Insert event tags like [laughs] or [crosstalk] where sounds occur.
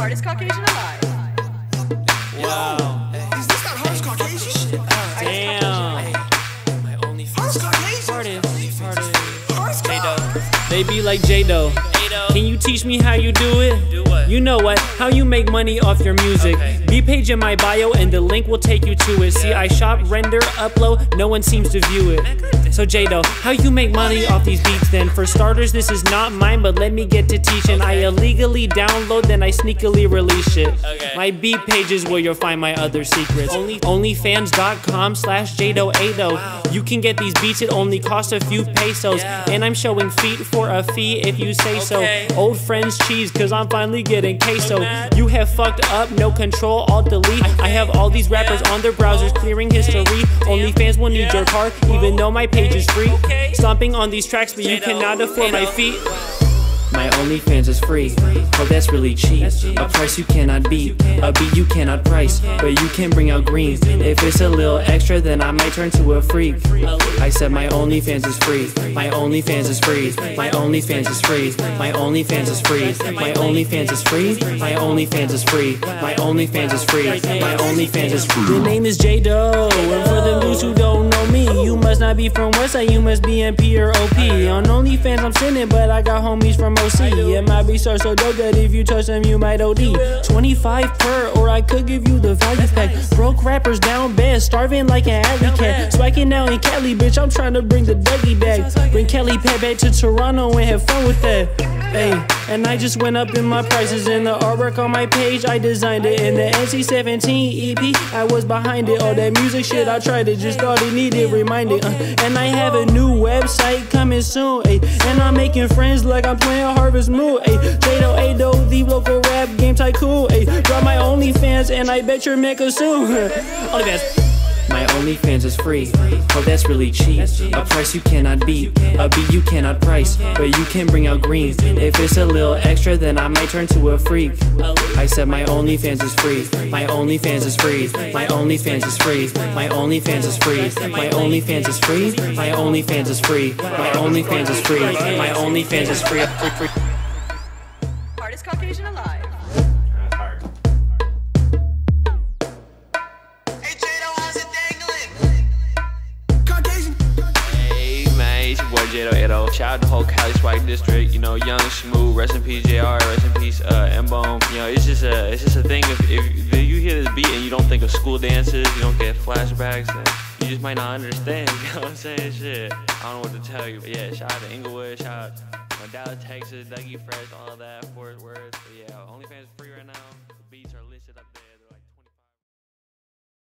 Hardest Caucasian alive. Wow. Is this that hardest Caucasian shit? Damn. Hardest Caucasian? Hardest. Hardest. Hardest Caucasian? They be like Jaydoh. Can you teach me how you do it? Do what? You know what? How you make money off your music. Okay. B page in my bio and the link will take you to it. See, I shop, render, upload, no one seems to view it. So Jaydoh, how you make money off these beats then? For starters, this is not mine, but let me get to teaching. I illegally download, then I sneakily release it. My beat page is where you'll find my other secrets. Only onlyfans.com slash Jaydoh You can get these beats, it only costs a few pesos. And I'm showing feet for a fee if you say so. Old friends cheese, cause I'm finally getting queso. You have fucked up, no control, alt delete. I have all these rappers on their browsers clearing history. OnlyFans will need your card, even though my page is free. Stomping on these tracks, but you cannot afford my feet. My OnlyFans is free, oh that's really cheap. A price you cannot beat, a beat you cannot price, but you can bring out green. If it's a little extra, then I might turn to a freak. I said my OnlyFans is free, my OnlyFans is free, my OnlyFans is free, my OnlyFans is free, my OnlyFans is free, my OnlyFans is free, my OnlyFans is free, my OnlyFans is free. The name is Jaydoh, and for the news be from Westside, you must be MP or OP. On OnlyFans I'm sinning, but I got homies from OC. It might be so so dope that if you touch them, you might OD. 25 per, or I could give you the value pack. Broke rappers down bad, starving like an alley cat. Spiking out in Cali, bitch, I'm trying to bring the Dougie back. Bring Kelly Pat back to Toronto and have fun with that. Hey, and I just went up in my prices in the artwork on my page. I designed it in the NC17 EP. I was behind it. All that music shit, I tried it. Just thought it needed reminding. Uh, and I have a new website coming soon. Ay, and I'm making friends like I'm playing Harvest Moon. Ay, Jaydoh Aydoh, the local rap game tycoon. Ay, drop my OnlyFans and I bet you're mega soon. OnlyFans. My OnlyFans is free. Oh, that's really cheap. A price you cannot beat. A beat you cannot price. But you can bring out green. If it's a little extra, then I might turn to a freak. I said my OnlyFans is free. My OnlyFans is free. My OnlyFans is free. My OnlyFans is free. My OnlyFans is free. My OnlyFans is free. My OnlyFans is free. My OnlyFans is free. Boy Jaydoh Aydoh. Shout out the whole Cali Swag District. You know, Young Smooth, rest in peace JR, rest in peace uh, M-Bone. You know, it's just a it's just a thing. If, if, if you hear this beat and you don't think of school dances, you don't get flashbacks, you just might not understand. [laughs] You know what I'm saying? Shit, I don't know what to tell you. But yeah, shout out to Inglewood, shout out to Dallas, Texas, Dougie Fresh, all that, Fort Worth.